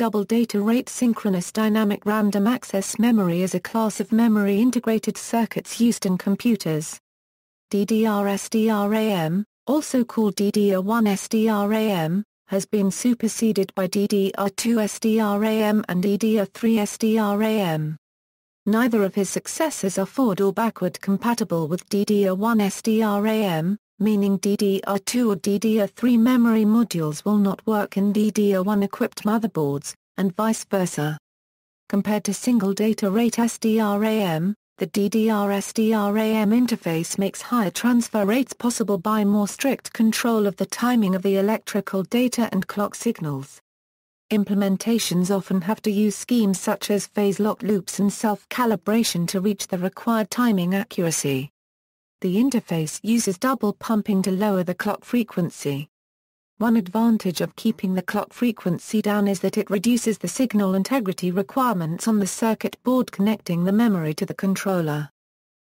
Double data rate synchronous dynamic random access memory is a class of memory integrated circuits used in computers. DDR-SDRAM, also called DDR1-SDRAM, has been superseded by DDR2-SDRAM and DDR3-SDRAM. Neither of his successors are forward or backward compatible with DDR1-SDRAM, meaning DDR2 or DDR3 memory modules will not work in DDR1 equipped motherboards, and vice versa. Compared to single data rate SDRAM, the DDR-SDRAM interface makes higher transfer rates possible by more strict control of the timing of the electrical data and clock signals. Implementations often have to use schemes such as phase-lock loops and self-calibration to reach the required timing accuracy. The interface uses double pumping to lower the clock frequency. One advantage of keeping the clock frequency down is that it reduces the signal integrity requirements on the circuit board connecting the memory to the controller.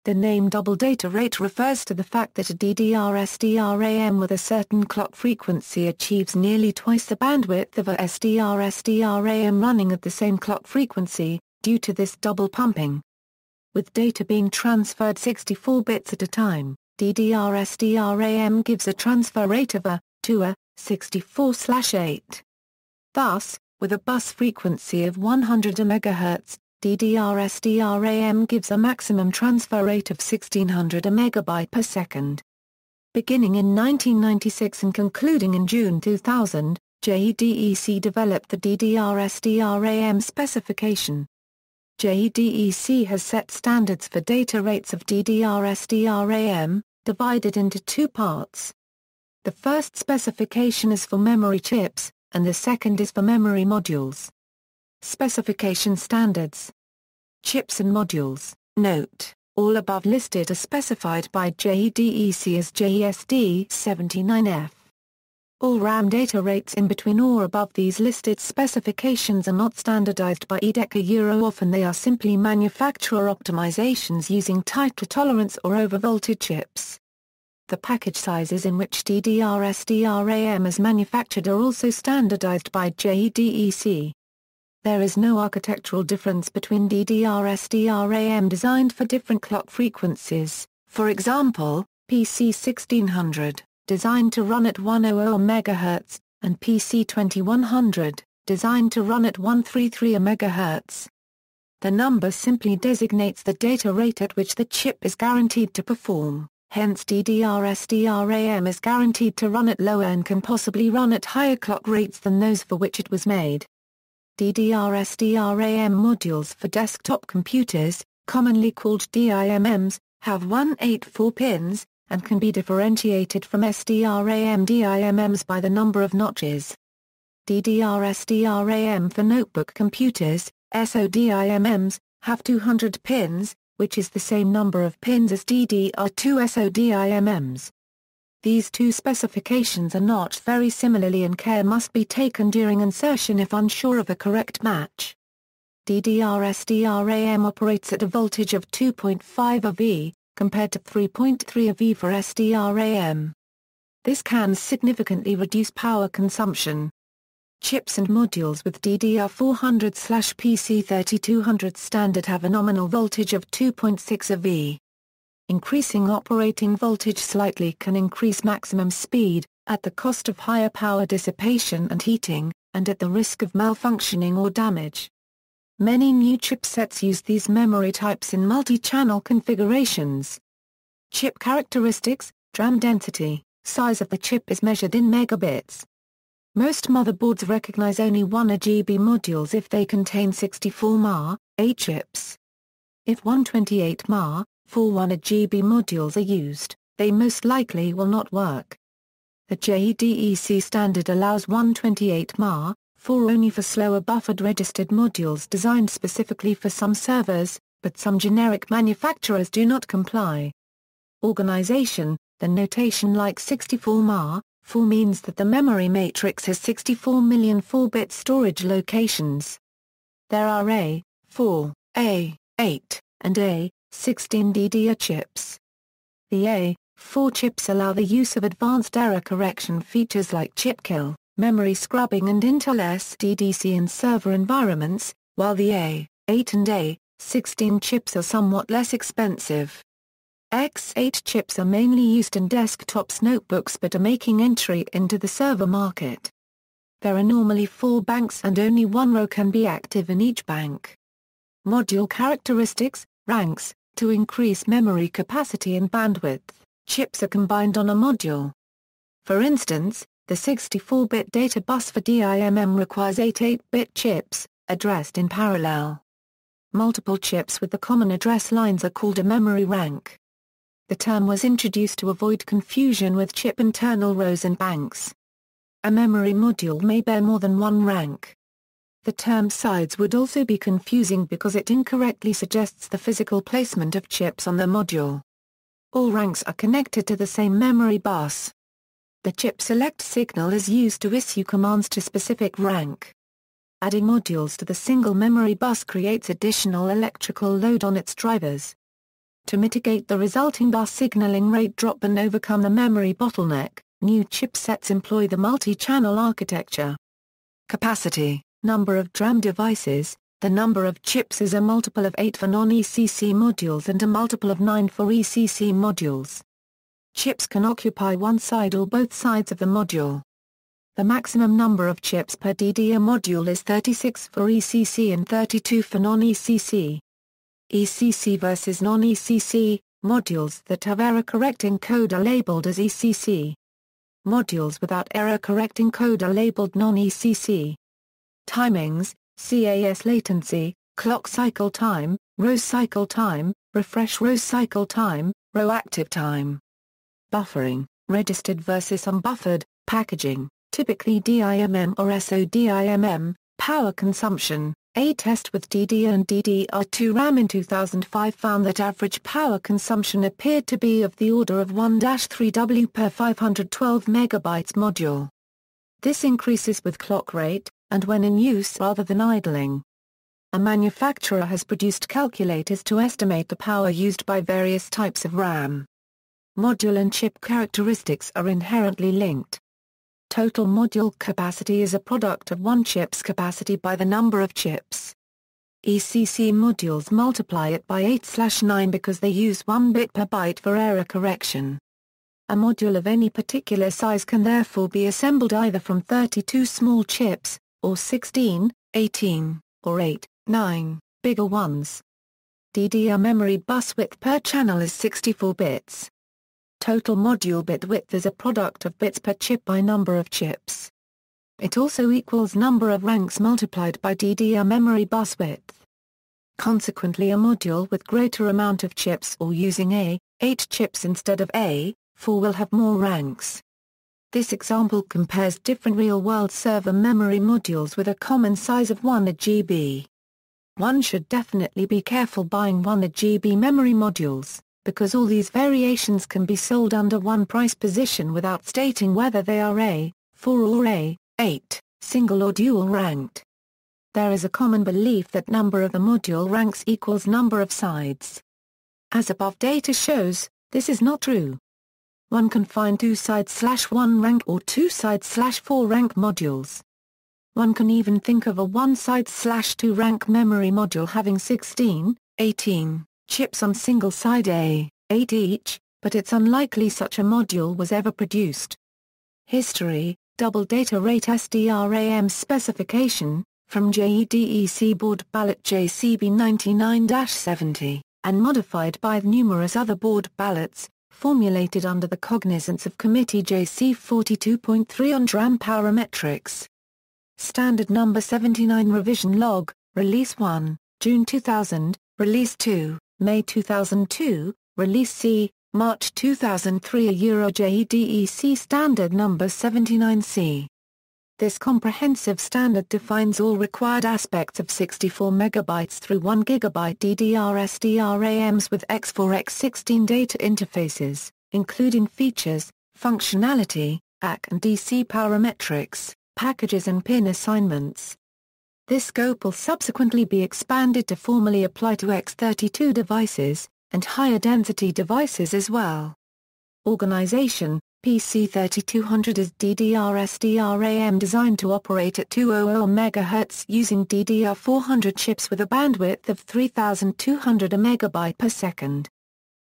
The name double data rate refers to the fact that a DDR-SDRAM with a certain clock frequency achieves nearly twice the bandwidth of a SDR-SDRAM running at the same clock frequency, due to this double pumping with data being transferred 64 bits at a time. DDR-SDRAM gives a transfer rate of a, to a, 64-8. Thus, with a bus frequency of 100 MHz, DDR-SDRAM gives a maximum transfer rate of 1600 MB per second. Beginning in 1996 and concluding in June 2000, JEDEC developed the DDR-SDRAM specification. JEDEC has set standards for data rates of DDR-SDRAM, divided into two parts. The first specification is for memory chips, and the second is for memory modules. Specification Standards Chips and modules, note, all above listed are specified by JEDEC as JESD 79F. All RAM data rates in between or above these listed specifications are not standardized by JEDEC Euro often they are simply manufacturer optimizations using tighter tolerance or overvoltage chips. The package sizes in which DDR-SDRAM is manufactured are also standardized by JEDEC. There is no architectural difference between DDR-SDRAM designed for different clock frequencies, for example, PC 1600 designed to run at 100 MHz, and PC2100, designed to run at 133 MHz. The number simply designates the data rate at which the chip is guaranteed to perform, hence DDR-SDRAM is guaranteed to run at lower and can possibly run at higher clock rates than those for which it was made. DDR-SDRAM modules for desktop computers, commonly called DIMMs, have 184 pins, and can be differentiated from SDRAM DIMMs by the number of notches. DDR-SDRAM for notebook computers, SODIMMs, have 200 pins, which is the same number of pins as DDR2 SODIMMs. These two specifications are not very similarly and care must be taken during insertion if unsure of a correct match. DDR-SDRAM operates at a voltage of 2.5 V, compared to 3.3 of for SDRAM. This can significantly reduce power consumption. Chips and modules with DDR400-PC3200 standard have a nominal voltage of 2.6 of Increasing operating voltage slightly can increase maximum speed, at the cost of higher power dissipation and heating, and at the risk of malfunctioning or damage. Many new chipsets use these memory types in multi-channel configurations. Chip characteristics, DRAM density, size of the chip is measured in megabits. Most motherboards recognize only 1 GB modules if they contain 64 MA, 8 chips. If 128 MA, 4 1 GB modules are used, they most likely will not work. The JEDEC standard allows 128 MA, 4 only for slower buffered registered modules designed specifically for some servers, but some generic manufacturers do not comply. Organization The notation like 64 MA, 4 means that the memory matrix has 64 million 4-bit storage locations. There are A, 4, A, 8, and A, 16 DDR chips. The A, 4 chips allow the use of advanced error correction features like chip kill memory scrubbing and Intel SDDC in server environments, while the A8 and A16 chips are somewhat less expensive. X8 chips are mainly used in desktops notebooks but are making entry into the server market. There are normally four banks and only one row can be active in each bank. Module characteristics, ranks, to increase memory capacity and bandwidth, chips are combined on a module. For instance, the 64-bit data bus for DIMM requires eight 8-bit chips, addressed in parallel. Multiple chips with the common address lines are called a memory rank. The term was introduced to avoid confusion with chip internal rows and banks. A memory module may bear more than one rank. The term sides would also be confusing because it incorrectly suggests the physical placement of chips on the module. All ranks are connected to the same memory bus. The chip select signal is used to issue commands to specific rank. Adding modules to the single memory bus creates additional electrical load on its drivers. To mitigate the resulting bus signaling rate drop and overcome the memory bottleneck, New chipsets employ the multi-channel architecture. Capacity, number of DRAM devices, the number of chips is a multiple of 8 for non-ECC modules and a multiple of 9 for ECC modules. Chips can occupy one side or both sides of the module. The maximum number of chips per DDR module is 36 for ECC and 32 for non-ECC. ECC versus non-ECC, modules that have error-correcting code are labeled as ECC. Modules without error-correcting code are labeled non-ECC. Timings, CAS latency, clock cycle time, row cycle time, refresh row cycle time, row active time. Buffering, registered versus unbuffered, packaging, typically DIMM or SODIMM, power consumption, a test with DDR and DDR2 RAM in 2005 found that average power consumption appeared to be of the order of 1-3 W per 512 MB module. This increases with clock rate, and when in use rather than idling. A manufacturer has produced calculators to estimate the power used by various types of RAM. Module and chip characteristics are inherently linked. Total module capacity is a product of one chip's capacity by the number of chips. ECC modules multiply it by 8-9 because they use 1 bit per byte for error correction. A module of any particular size can therefore be assembled either from 32 small chips, or 16, 18, or 8, 9, bigger ones. DDR memory bus width per channel is 64 bits. Total module bit width is a product of bits per chip by number of chips. It also equals number of ranks multiplied by DDR memory bus width. Consequently a module with greater amount of chips or using A, 8 chips instead of A, 4 will have more ranks. This example compares different real-world server memory modules with a common size of 1 GB. One should definitely be careful buying 1 GB memory modules because all these variations can be sold under one price position without stating whether they are A, 4 or A, 8, single or dual ranked. There is a common belief that number of the module ranks equals number of sides. As above data shows, this is not true. One can find two side slash one rank or two side slash four rank modules. One can even think of a one side slash two rank memory module having 16, 18, chips on single side A, 8 each, but it's unlikely such a module was ever produced. History, Double Data Rate SDRAM Specification, from JEDEC Board Ballot JCB 99-70, and modified by numerous other board ballots, formulated under the cognizance of Committee JC 42.3 on DRAM parametrics. Standard Number 79 Revision Log, Release 1, June 2000, Release 2, May 2002, Release C, March 2003 a JEDEC Standard Number 79C. This comprehensive standard defines all required aspects of 64 MB through 1 GB DDR SDRAMs with X4X16 data interfaces, including features, functionality, AC and DC parametrics, packages and pin assignments. This scope will subsequently be expanded to formally apply to X32 devices, and higher density devices as well. Organization PC3200 is DDR SDRAM designed to operate at 200 MHz using DDR400 chips with a bandwidth of 3200 MB per second.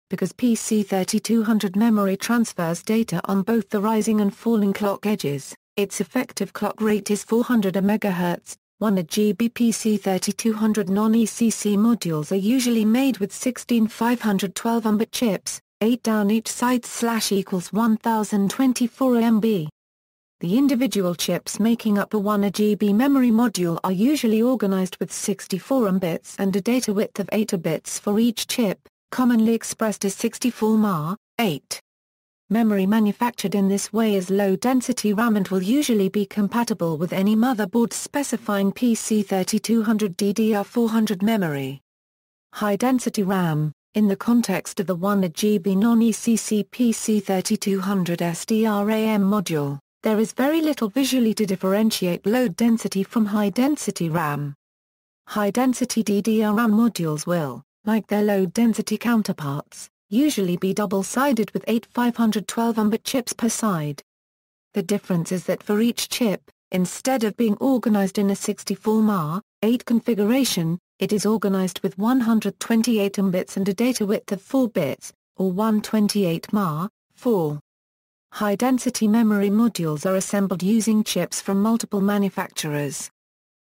Because PC3200 memory transfers data on both the rising and falling clock edges, its effective clock rate is 400 MHz. 1 GB PC3200 non-ECC modules are usually made with 16 512 UMBit chips, 8 down each side slash equals 1024 MB. The individual chips making up a 1 GB memory module are usually organized with 64 M bits and a data width of 8 bits for each chip, commonly expressed as 64 MA, 8. Memory manufactured in this way is low-density RAM and will usually be compatible with any motherboard specifying PC3200 DDR400 memory. High-density RAM in the context of the 1 GB non-ECC PC3200 SDRAM module, there is very little visually to differentiate low density from high-density RAM. High-density DDR-RAM modules will, like their low-density counterparts, usually be double-sided with 8 512 UMBit chips per side. The difference is that for each chip, instead of being organized in a 64 MA, 8 configuration, it is organized with 128 M bits and a data width of 4 bits, or 128 MA, 4. High-density memory modules are assembled using chips from multiple manufacturers.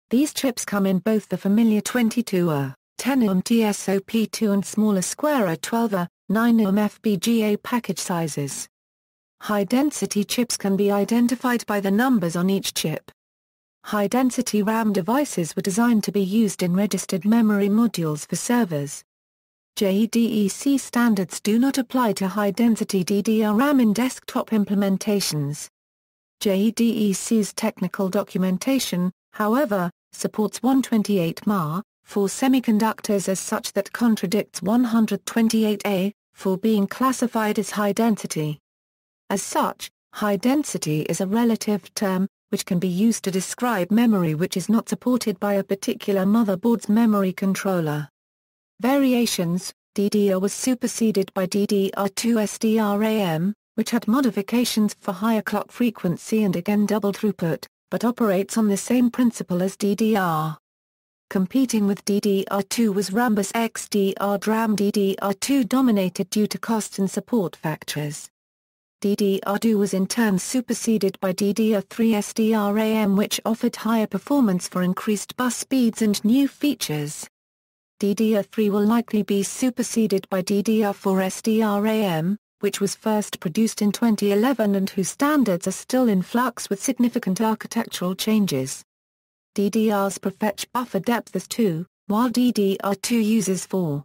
These chips come in both the familiar 22A, 10 TSOP2 and smaller square 12A, 9 FBGA package sizes. High-density chips can be identified by the numbers on each chip. High-density RAM devices were designed to be used in registered memory modules for servers. JEDEC standards do not apply to high-density DDR-RAM in desktop implementations. JEDEC's technical documentation, however, supports 128 MA, for semiconductors as such that contradicts 128A, for being classified as high density. As such, high density is a relative term, which can be used to describe memory which is not supported by a particular motherboard's memory controller. Variations, DDR was superseded by DDR2 SDRAM, which had modifications for higher clock frequency and again double throughput, but operates on the same principle as DDR. Competing with DDR2 was Rambus XDR DRAM DDR2 dominated due to cost and support factors. DDR2 was in turn superseded by DDR3 SDRAM which offered higher performance for increased bus speeds and new features. DDR3 will likely be superseded by DDR4 SDRAM, which was first produced in 2011 and whose standards are still in flux with significant architectural changes. DDR's prefetch buffer depth is 2, while DDR2 uses 4.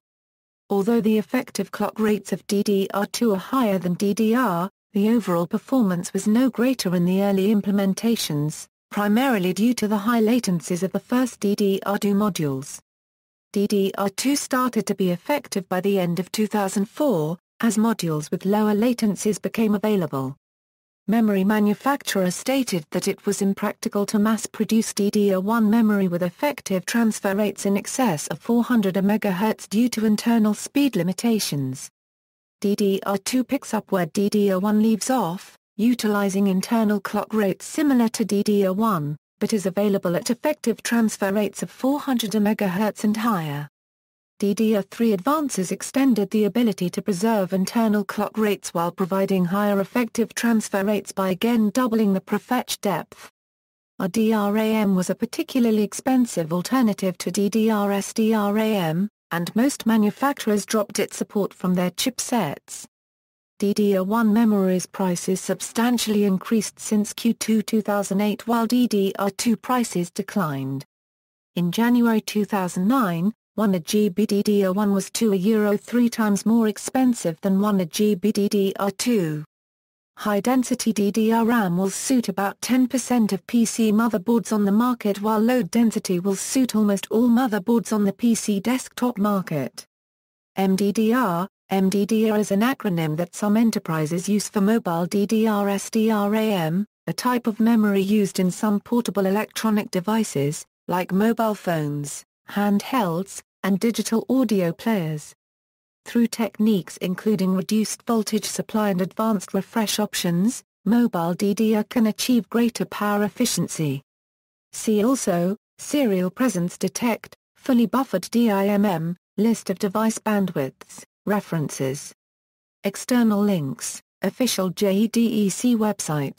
Although the effective clock rates of DDR2 are higher than DDR, the overall performance was no greater in the early implementations, primarily due to the high latencies of the first DDR2 modules. DDR2 started to be effective by the end of 2004, as modules with lower latencies became available. Memory manufacturer stated that it was impractical to mass-produce DDR1 memory with effective transfer rates in excess of 400 MHz due to internal speed limitations. DDR2 picks up where DDR1 leaves off, utilizing internal clock rates similar to DDR1, but is available at effective transfer rates of 400 MHz and higher. DDR3 advances extended the ability to preserve internal clock rates while providing higher effective transfer rates by again doubling the prefetch depth. RDRAM was a particularly expensive alternative to DDR-SDRAM, and most manufacturers dropped its support from their chipsets. DDR1 memory's prices substantially increased since Q2 2008 while DDR2 prices declined. In January 2009, 1 GB DDR1 was 2 euro 3 times more expensive than 1 GB DDR2. High-density DDR-RAM will suit about 10% of PC motherboards on the market while low density will suit almost all motherboards on the PC desktop market. MDDR MDDR is an acronym that some enterprises use for mobile DDR SDRAM, a type of memory used in some portable electronic devices, like mobile phones, handhelds, and digital audio players. Through techniques including reduced voltage supply and advanced refresh options, mobile DDR can achieve greater power efficiency. See also, Serial Presence Detect, Fully Buffered DIMM, List of device bandwidths, references. External links, official JEDEC website.